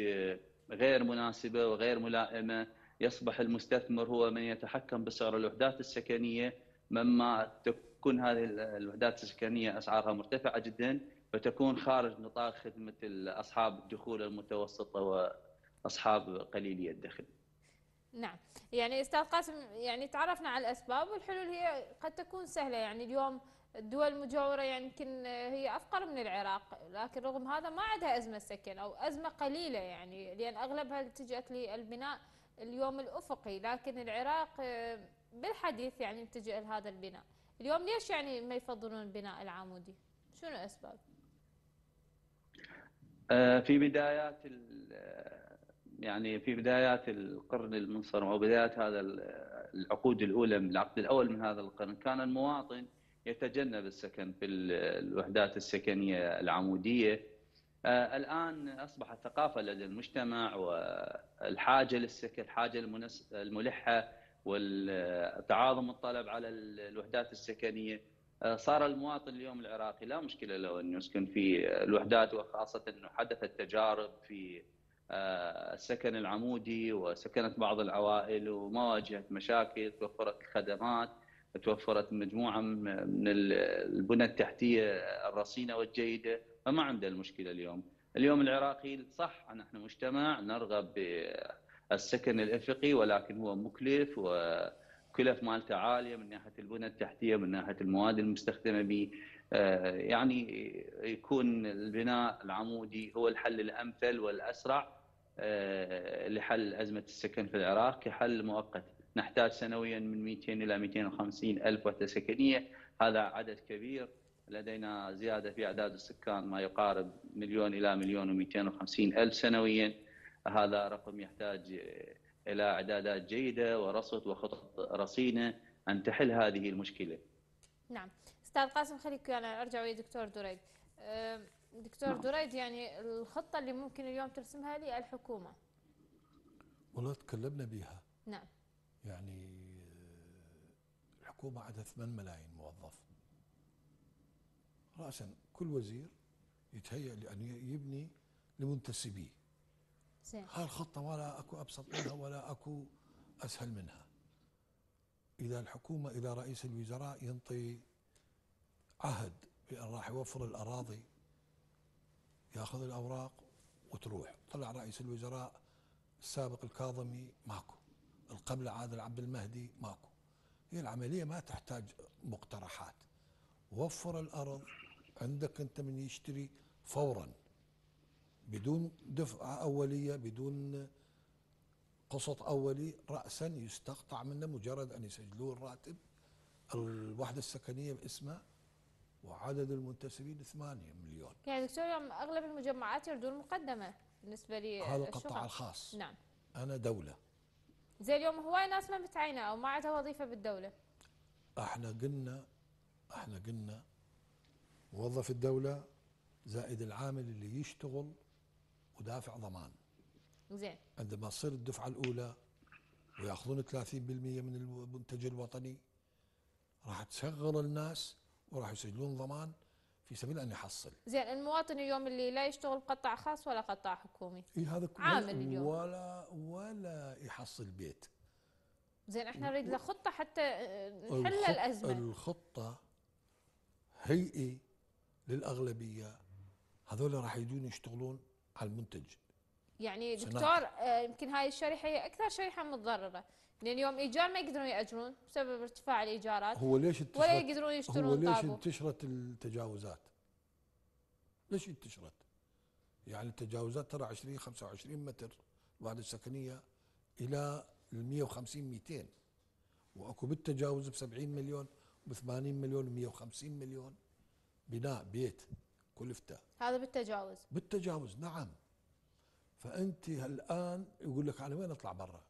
غير مناسبة وغير ملائمة. يصبح المستثمر هو من يتحكم بسعر الوحدات السكنية. مما تكون هذه الوحدات السكنية أسعارها مرتفعة جدا. فتكون خارج نطاق خدمة اصحاب الدخول المتوسطة وأصحاب قليلي الدخل. نعم، يعني أستاذ قاسم يعني تعرفنا على الأسباب والحلول هي قد تكون سهلة يعني اليوم الدول المجاورة يعني يمكن هي أفقر من العراق، لكن رغم هذا ما عندها أزمة سكن أو أزمة قليلة يعني لأن أغلبها التجأت للبناء اليوم الأفقي، لكن العراق بالحديث يعني التجأ لهذا البناء. اليوم ليش يعني ما يفضلون البناء العمودي؟ شنو الأسباب؟ آه، في بدايات يعني في بدايات القرن المنصرم أو بدايات هذا العقود الأولى من العقد الأول من هذا القرن كان المواطن يتجنب السكن في الوحدات السكنية العمودية. آه، الآن اصبحت ثقافه لدى المجتمع والحاجة للسكن الحاجة الملحة والتعاظم الطلب على الوحدات السكنية. آه، صار المواطن اليوم العراقي لا مشكلة له إنه يسكن في الوحدات وخاصه إنه حدثت تجارب في آه، السكن العمودي وسكنت بعض العوائل وما واجهت مشاكل توفرت الخدمات توفرت مجموعة من البنى التحتية الرصينة والجيدة فما عنده المشكلة اليوم. اليوم العراقي صح نحن مجتمع نرغب بالسكن الإفقي ولكن هو مكلف و كلف مالته عالية من ناحية البنى التحتية من ناحية المواد المستخدمة به. آه، يعني يكون البناء العمودي هو الحل الأمثل والأسرع آه، لحل أزمة السكن في العراق كحل مؤقت. نحتاج سنويا من 200 إلى 250 ألف وحدة سكنية. هذا عدد كبير. لدينا زيادة في أعداد السكان ما يقارب مليون إلى مليون و250 ألف سنويا. هذا رقم يحتاج إلى أعدادات جيدة ورصد وخطط رصينة أن تحل هذه المشكلة. نعم، أستاذ قاسم خليك أنا أرجع ويا دكتور دريد. دكتور دريد يعني الخطة اللي ممكن اليوم ترسمها لي الحكومة. والله تكلمنا بها نعم. يعني آه، الحكومة عندها 8 ملايين موظف. رأسا كل وزير يتهيأ لأن يبني لمنتسبيه. هاي الخطة ولا أكو أبسط منها ولا أكو أسهل منها. إذا الحكومة إذا رئيس الوزراء ينطي عهد بأن راح يوفر الأراضي ياخذ الأوراق وتروح. طلع رئيس الوزراء السابق الكاظمي ماكو. القبل عادل عبد المهدي ماكو. هي العملية ما تحتاج مقترحات. وفر الأرض عندك أنت من يشتري فورا. بدون دفعة أولية بدون قسط أولي رأسا يستقطع منه مجرد أن يسجلوه الراتب الوحدة السكنية باسمه وعدد المنتسبين 8 مليون. يعني دكتور اليوم أغلب المجمعات يردون مقدمة بالنسبة لي هذا القطاع الخاص. نعم. أنا دولة. زي اليوم هواي ناس ما متعينة أو ما عندها وظيفة بالدولة. إحنا قلنا إحنا قلنا موظف الدولة زائد العامل اللي يشتغل ودافع ضمان. زين. عندما تصير الدفعة الأولى ويأخذون 30% من المنتج الوطني راح تشغل الناس وراح يسجلون ضمان في سبيل أن يحصل. زين المواطن اليوم اللي لا يشتغل بقطاع خاص ولا قطاع حكومي؟ إيه هذا كله عامل اليوم. ولا ولا يحصل بيت. زين إحنا نريد له خطة حتى آه، نحل الخط- الأزمة. الخطة هيئة للأغلبية. هذول راح يجون يشتغلون على المنتج. يعني. دكتور آه، يمكن هاي الشريحة هي أكثر شريحة متضررة. لأن اليوم إيجار ما يقدرون يأجرون بسبب ارتفاع الإيجارات هو ليش ولا يقدرون هو يشترون ليش طابو انتشرت التجاوزات؟ ليش انتشرت؟ يعني التجاوزات ترى 20 25 متر الوحدة السكنية إلى ال 150 200 وأكو بالتجاوز ب 70 مليون ب 80 مليون و 150 مليون بناء بيت. كلفته هذا بالتجاوز. بالتجاوز نعم. فأنت الان يقول لك على وين أطلع برا؟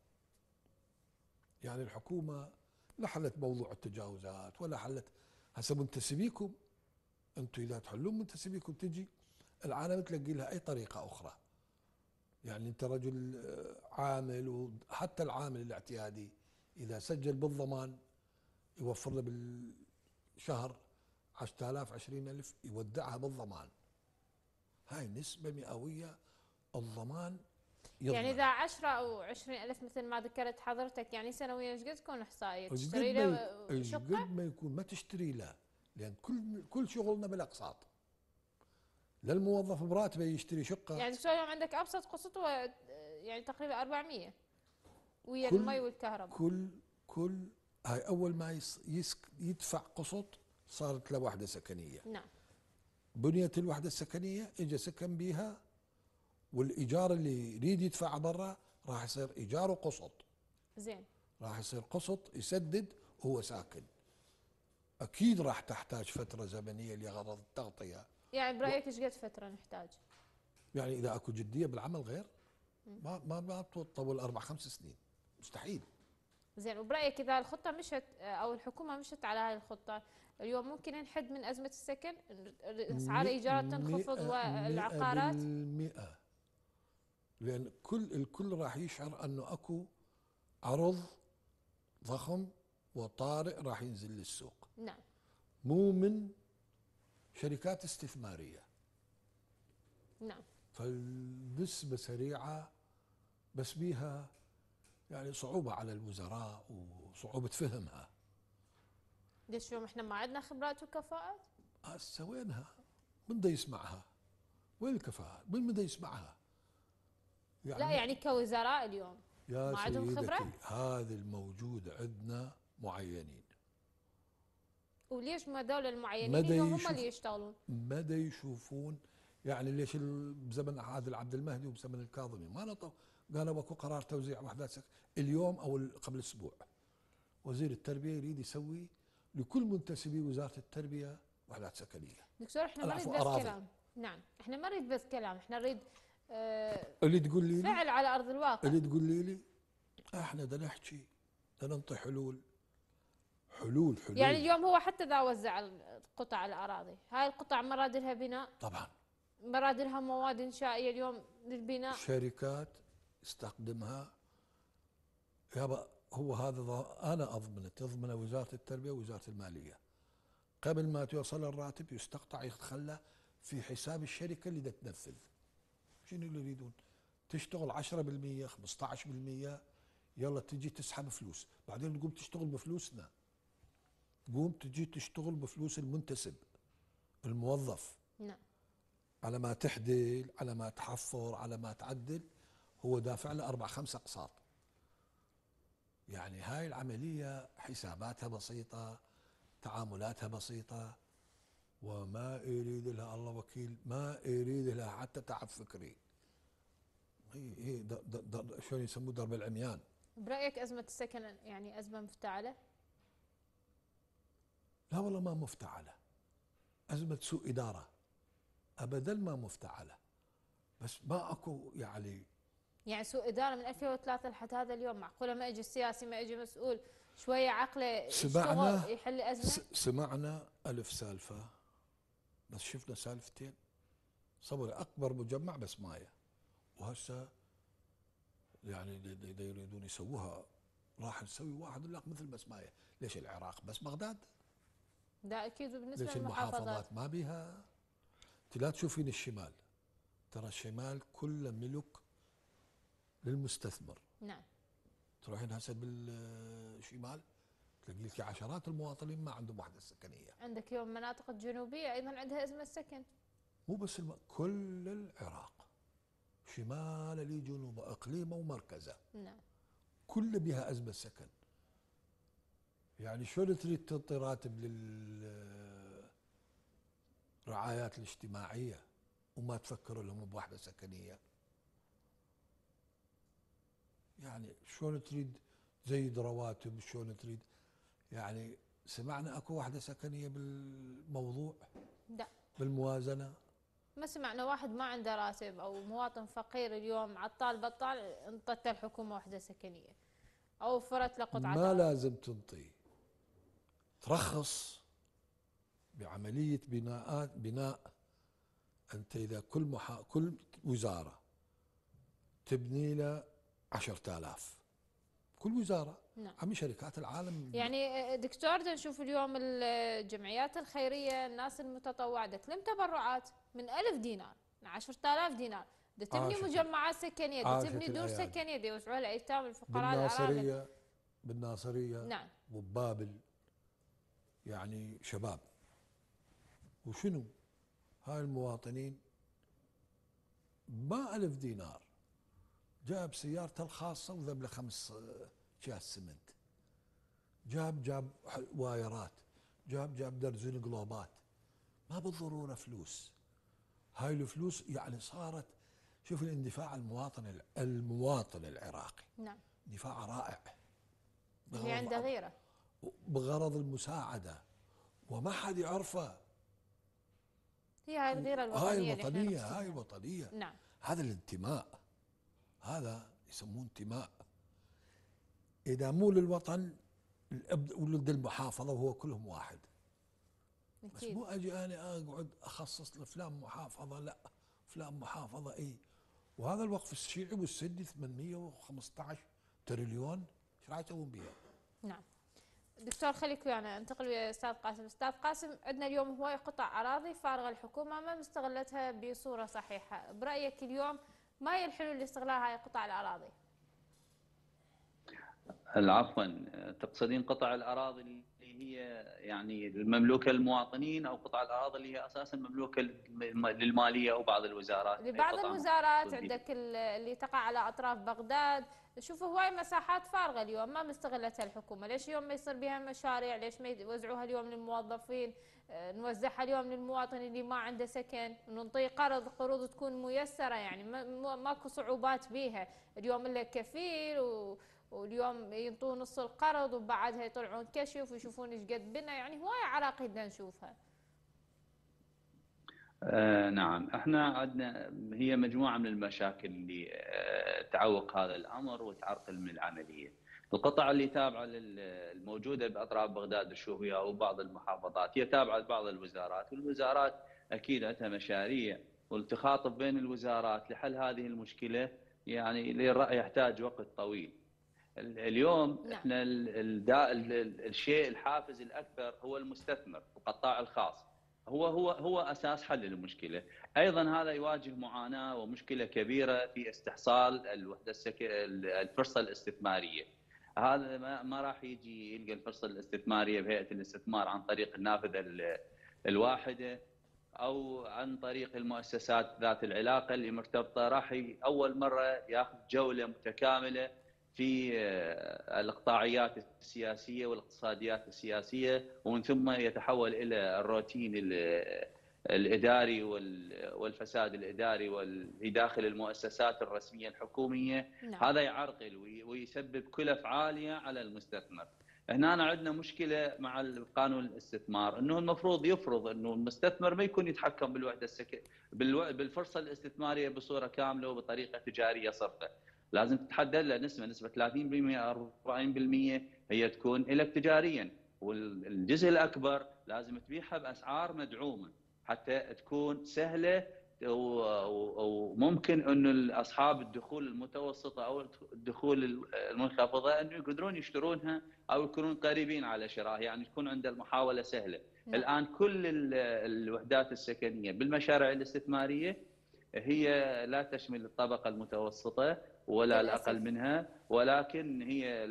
يعني الحكومة لا حلت موضوع التجاوزات ولا حلت. هسه منتسبيكم أنتم إذا تحلون منتسبيكم تجي العالم تلاقي لها أي طريقة أخرى. يعني أنت رجل آه، عامل وحتى العامل الاعتيادي إذا سجل بالضمان يوفر له بالشهر 10000 20000 يودعها بالضمان. هاي نسبة مئوية الضمان يضمن. يعني إذا 10 أو 20 ألف مثل ما ذكرت حضرتك يعني سنويا إيش قد تكون إحصائية؟ تشتري له شقة؟ قد ما يكون ما تشتري له لأن كل كل شغلنا بالأقساط. للموظف براتبه يشتري شقة. يعني اليوم عندك أبسط قسط هو يعني تقريبا 400 ويا المي والكهرباء. كل كل هاي أول ما يدفع قسط صارت له وحدة سكنية. نعم. بنيت الوحدة السكنية اجى سكن بيها والإيجار اللي يريد يدفع برا راح يصير إيجار وقسط. زين. راح يصير قسط يسدد وهو ساكن. أكيد راح تحتاج فترة زمنية لغرض التغطية. يعني برأيك إيش قد فترة نحتاج؟ يعني إذا أكو جدية بالعمل غير ما ما ما تطول أربع خمس سنين. مستحيل. زين. وبرأيك إذا الخطة مشت أو الحكومة مشت على هذه الخطة اليوم ممكن نحد من أزمة السكن اسعار الايجارات تنخفض والعقارات. مئة لأن كل الكل راح يشعر أنه أكو عرض ضخم وطارئ راح ينزل للسوق. نعم. مو من شركات استثمارية. نعم. فالنسبة سريعة بس بيها يعني صعوبة على الوزراء وصعوبة فهمها. ليش اليوم إحنا ما عندنا خبرات وكفاءات؟ هسه وينها؟ من دا يسمعها؟ وين الكفاءة؟ من من دا يسمعها؟ لا يعني كوزراء اليوم يا ما عندهم خبرة؟ هذا الموجود عندنا معينين وليش ما دولة المعينين هم اللي يشتغلون؟ مدى يشوفون يعني ليش بزمن عادل عبد المهدي وبزمن الكاظمي ما نطوا قالوا اكو قرار توزيع وحدات سكن اليوم أو قبل أسبوع وزير التربية يريد يسوي لكل منتسبي وزارة التربية وحدات سكنيه دكتور إحنا ما نريد بس أراضي. كلام. نعم إحنا ما نريد بس كلام. إحنا نريد آه اللي تقول لي فعل على أرض الواقع. اللي تقول لي لي؟ إحنا بدنا نحكي بدنا ننطي حلول. حلول حلول. يعني اليوم هو حتى اذا وزع القطع الأراضي. هاي القطع مراد لها بناء. طبعا. برادلها مواد إنشائية اليوم للبناء. شركات استخدمها. يابا هو هذا أنا أضمنه تضمنه وزارة التربية ووزارة المالية. قبل ما توصل الراتب يستقطع يتخلى في حساب الشركة اللي تنفذ. شنو اللي يريدون؟ تشتغل 10% 15% يلا تجي تسحب فلوس. بعدين تقوم تشتغل بفلوسنا. تقوم تجي تشتغل بفلوس المنتسب الموظف. نعم. على ما تحدل على ما تحفر على ما تعدل هو دافع له أربع خمسة أقساط. يعني هاي العملية حساباتها بسيطة تعاملاتها بسيطة وما يريد لها الله وكيل ما يريد لها حتى تعب فكري. هي هي شلون يسموه؟ درب العميان. برأيك أزمة السكن يعني أزمة مفتعلة؟ لا والله ما مفتعلة. أزمة سوء إدارة. أبدا ما مفتعلة. بس ما أكو يعني يعني سوء إدارة من 2003 لحد هذا اليوم معقولة ما اجى السياسي ما اجى مسؤول شوية عقله سمعنا- يحل أزمة؟ سمعنا ألف سالفة بس شفنا سالفتين. صبر أكبر مجمع بس مايا وهسه يعني دي يريدون يسووها. راح نسوي واحد لك مثل بس مايا ليش العراق؟ بس بغداد. ده أكيد بالنسبة ليش المحافظات ما بيها؟ انت لا تشوفين الشمال. ترى الشمال كله ملك للمستثمر. نعم. تروحين هسه بالشمال؟ تلاقي لك عشرات المواطنين ما عندهم وحدة سكنية. عندك يوم مناطق الجنوبيه أيضا عندها ازمه سكن مو بس الم... كل العراق. شمال لجنوب إقليمة ومركزة. نعم. كل بها ازمه سكن يعني شلون تريد تعطي راتب للرعايات الاجتماعية وما تفكر لهم بوحدة سكنية؟ يعني شلون تريد تزيد رواتب؟ شلون تريد؟ يعني سمعنا أكو وحده سكنية بالموضوع؟ لا. بالموازنة؟ ما سمعنا واحد ما عنده راتب أو مواطن فقير اليوم عطال بطال انطت الحكومة وحده سكنية أو وفرت له قطعة ما. لازم تنطي. ترخص بعملية بناءات بناء أنت إذا كل محا كل وزارة تبني له عشرة آلاف. كل وزارة نعم. عم شركات العالم. يعني دكتور دا نشوف اليوم الجمعيات الخيرية الناس المتطوعة دا تلم تبرعات من ألف دينار من 10000 دينار. دا تبني مجمعات سكنية دا تبني دور. سكنية دا يوزعوها الايتام الفقراء بالناصرية بالناصرية نعم. وببابل يعني شباب. وشنو؟ هاي المواطنين ما ألف دينار. جاب سيارته الخاصة وذب له خمس أكياس سمنت جاب جاب وايرات. جاب جاب درزين قلوبات ما بالضرورة فلوس. هاي الفلوس يعني صارت شوف الاندفاع المواطن المواطن العراقي. نعم. دفاع رائع. اللي عنده غيرة. بغرض المساعدة. وما حد يعرفه. هي هاي الغيرة الوطنية هاي الوطنية. هاي الوطنية. نعم. هذا الانتماء. هذا يسموه انتماء. إذا مو للوطن الأب- ولد المحافظة وهو كلهم واحد. بس أكيد. مو أجي أنا أقعد أخصص لفلان محافظة لا. فلان محافظة إي. وهذا الوقف الشيعي والسدي 815 تريليون. إيش راح يسوون بها؟ نعم. دكتور خليك ويانا انتقل ويا أستاذ قاسم. أستاذ قاسم عندنا اليوم هواي قطع أراضي فارغة الحكومة ما مستغلتها بصورة صحيحة. برأيك اليوم ما هي الحلول لاستغلال هاي قطع الأراضي؟ عفوا تقصدين قطع الأراضي اللي هي يعني المملوكة للمواطنين أو قطع الأراضي اللي هي أساسا مملوكة للم- للمالية أو بعض الوزارات. لبعض قطع الوزارات عندك ال- اللي تقع على أطراف بغداد. شوف هواي مساحات فارغة اليوم ما مستغلتها الحكومة. ليش اليوم ما يصير بها مشاريع؟ ليش ما يوزعوها اليوم للموظفين؟ آه، نوزعها اليوم للمواطن اللي ما عنده سكن ننطيه قرض قروض تكون ميسرة يعني ما- ما- ماكو صعوبات بيها. اليوم إلا كفيل و واليوم ينطون نص القرض وبعدها يطلعون كشف ويشوفون إيش قد بنا يعني هواي عراقيل بدنا نشوفها آه نعم إحنا عندنا هي مجموعة من المشاكل اللي آه تعوق هذا الأمر وتعرقل من العملية. القطع اللي تابعه الموجودة بأطراف بغداد الشوفيه أو بعض المحافظات هي تابعة لبعض الوزارات والوزارات أكيد عندها مشاريع والتخاطب بين الوزارات لحل هذه المشكلة يعني للراي يحتاج وقت طويل. اليوم نعم. إحنا ال- ال- الشيء الحافز الأكبر هو المستثمر القطاع الخاص. هو هو هو أساس حل المشكلة، أيضا هذا يواجه معاناة ومشكلة كبيرة في استحصال الوحدة السك... الفرصة الاستثمارية. هذا ما, ما راح يجي يلقى الفرصة الاستثمارية بهيئة الاستثمار عن طريق النافذة ال- الواحدة أو عن طريق المؤسسات ذات العلاقة اللي مرتبطة راح ي- أول مرة ياخذ جولة متكاملة في آه، الإقطاعيات السياسية والاقتصاديات السياسية ومن ثم يتحول إلى الروتين ال- الإداري وال- والفساد الإداري داخل المؤسسات الرسمية الحكومية نعم هذا يعرقل وي- ويسبب كلف عالية على المستثمر. هنا أنا عندنا مشكلة مع قانون الاستثمار إنه المفروض يفرض إنه المستثمر ما يكون يتحكم بالوحدة السك... بالو... بالفرصة الاستثمارية بصورة كاملة وبطريقة تجارية صرفة. لازم تتحدد له نسبة نسبة 30% 40% هي تكون لك تجاريا والجزء الأكبر لازم تبيعها بأسعار مدعومة حتى تكون سهلة وممكن إنه اصحاب الدخول المتوسطة أو الدخول المنخفضة إنه يقدرون يشترونها أو يكونون قريبين على شراء يعني تكون عند المحاولة سهلة. نعم. الآن كل ال- الوحدات السكنية بالمشاريع الاستثمارية هي لا تشمل الطبقة المتوسطة ولا. الأقل منها ولكن هي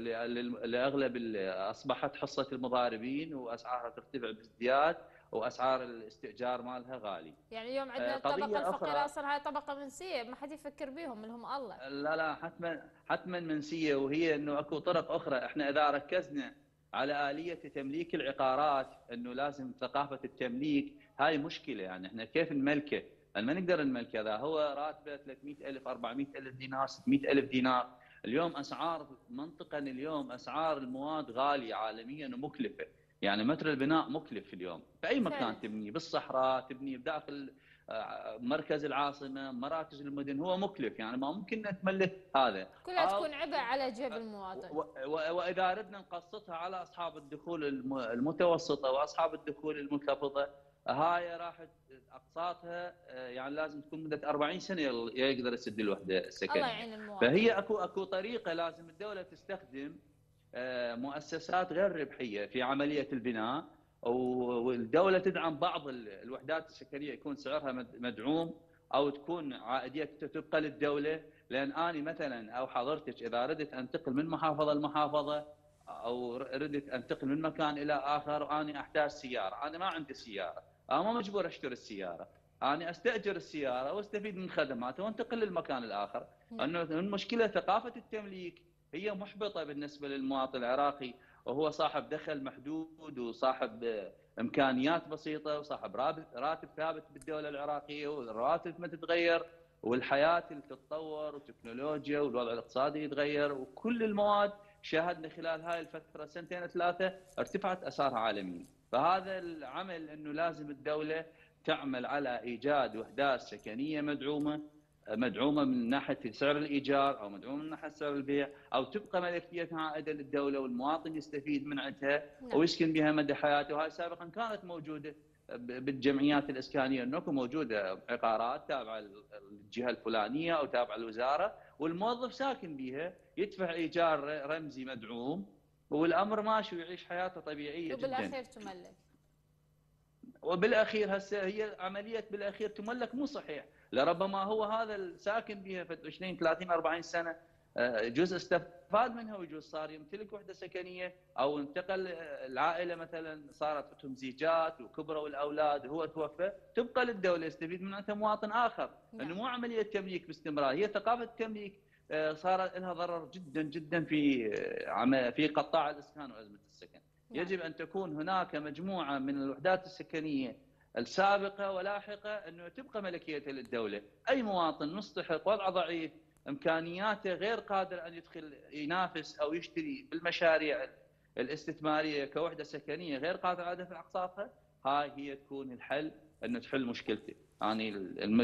لأغلب أصبحت حصة المضاربين وأسعارها ترتفع بازدياد وأسعار الاستئجار مالها غالي. يعني اليوم عندنا آه، قضية الطبقة الفقيرة أخرى. أصلا هاي طبقة منسية ما حد يفكر بيهم اللي هم الله لا لا حتما حتما منسية وهي إنه أكو طرق أخرى إحنا إذا ركزنا على آلية تمليك العقارات إنه لازم ثقافة التمليك هاي مشكلة يعني إحنا كيف نملكه؟ ما نقدر نملكه اذا هو راتبه 300000 400000 دينار 600000 دينار. اليوم أسعار منطقا اليوم أسعار المواد غالية عالميا ومكلفة. يعني متر البناء مكلف اليوم. باي مكان فعلا. تبني بالصحراء تبني بداخل آه، مركز العاصمة مراكز المدن. هو مكلف. يعني ما ممكن تملك هذا. كلها تكون عبء على جيب المواطن. وإذا ردنا نقسطها على أصحاب الدخول الم- المتوسطة وأصحاب الدخول المنخفضه هاي راح أقساطها آه، يعني لازم تكون مدة 40 سنة يقدر يسد الوحدة الله السكنيه يعين المواطن. فهي اكو أكو طريقة لازم الدولة تستخدم آه، مؤسسات غير ربحية في عملية البناء والدولة تدعم بعض ال- الوحدات السكنية يكون سعرها مد- مدعوم أو تكون عائديتها تبقى للدولة. لأن اني مثلا أو حضرتك إذا ردت أنتقل من محافظة لمحافظة أو ردت أنتقل من مكان إلى آخر واني أحتاج سيارة، أنا ما عندي سيارة، أنا ما مجبور أشتري السيارة، أنا أستأجر السيارة وأستفيد من خدماتها وأنتقل للمكان الآخر، نعم. انه المشكلة ثقافة التمليك هي محبطة بالنسبة للمواطن العراقي. وهو صاحب دخل محدود وصاحب إمكانيات بسيطة وصاحب راتب راتب ثابت بالدولة العراقية والرواتب ما تتغير والحياة اللي تتطور والتكنولوجيا والوضع الاقتصادي يتغير وكل المواد شاهدنا خلال هاي الفترة سنتين ثلاثة ارتفعت اسعارها عالميا. فهذا العمل أنه لازم الدولة تعمل على إيجاد وحدات سكنية مدعومة مدعومة من ناحية سعر الإيجار أو مدعومة من ناحية سعر البيع أو تبقى ملكيتها عائدة للدولة والمواطن يستفيد من عندها نعم. ويسكن بها مدى حياته وهي سابقا كانت موجودة بالجمعيات الإسكانية أنه موجودة عقارات تابعة للجهة الفلانية أو تابعة الوزاره والموظف ساكن بها يدفع إيجار رمزي مدعوم والأمر ماشي ويعيش حياته طبيعية جدا. وبالأخير تملك. وبالأخير هسه هي عملية بالأخير تملك مو صحيح. لربما هو هذا الساكن بها في 20 30 40 سنة آه، جزء استفاد منها وجزء صار يمتلك وحدة سكنية أو انتقل آه، العائلة مثلا صارت عندهم زيجات وكبروا الأولاد وهو توفى تبقى للدولة يستفيد من عندها مواطن آخر. نعم. إنه مو عملية تمليك باستمرار هي ثقافة التمليك آه، صار لها ضرر جدا جدا في آه، في قطاع الإسكان وازمه السكن. نعم. يجب أن تكون هناك مجموعة من الوحدات السكنية السابقة ولاحقة أنه تبقى ملكيتها للدولة، أي مواطن مستحق وضعه ضعيف إمكانياته غير قادر أن يدخل ينافس أو يشتري بالمشاريع الاستثمارية كوحدة سكنية غير قادر على دفع اقساطها، هاي هي تكون الحل انه تحل مشكلته، يعني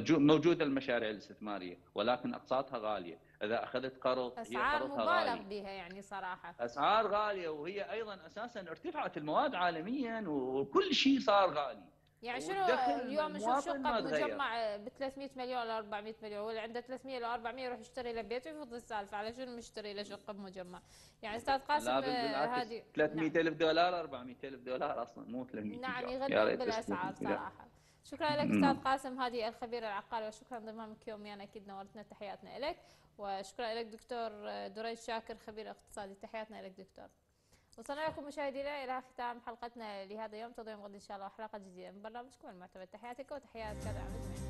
موجودة المشاريع الاستثمارية ولكن اقساطها غالية، إذا أخذت قرض هي أسعار قرضها مبالغ. بها يعني صراحة أسعار غالية وهي أيضا أساسا ارتفعت المواد عالميا وكل شيء صار غالي يعني شنو اليوم نشوف شقه. بمجمع ب 300 مليون ل 400 مليون واللي عنده 300 ل 400 يروح يشتري له بيت ويفض السالفه على شنو مشتري له شقة بمجمع يعني أستاذ قاسم لا آه، بالعكس هذه 300 ألف دولار 400 ألف دولار أصلا مو 300 نعم يغلون بس بالأسعار 300 لا. صراحة شكرا لك نعم. أستاذ قاسم هذه الخبير العقاري وشكرا انضمامك يوميا أكيد نورتنا تحياتنا لك وشكرا لك دكتور دريد شاكر خبير اقتصادي. تحياتنا لك دكتور. وصلنا لكم مشاهدينا إلى ختام حلقتنا لهذا اليوم. تضيع غد إن شاء الله حلقة جديدة من برنامجكم المعتمد. تحياتك وتحيات كذا عمد